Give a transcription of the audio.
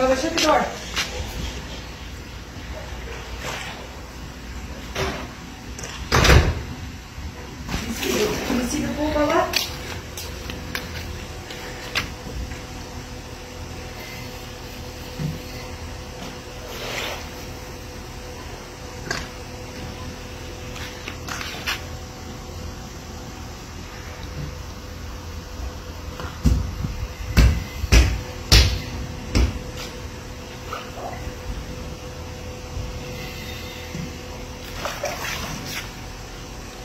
Brother, shut the door. Can you see the pool, Bella?